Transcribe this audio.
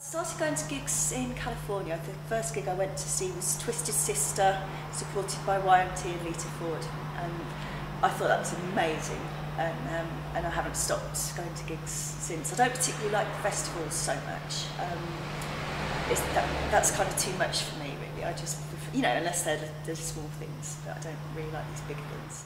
Started going to gigs in California. The first gig I went to see was Twisted Sister, supported by Y&T and Lita Ford, and I thought that was amazing. And um, and I haven't stopped going to gigs since. I don't particularly like festivals so much. Um, that, that's kind of too much for me, really. I just, prefer, you know, unless they're the, the small things, but I don't really like these big things.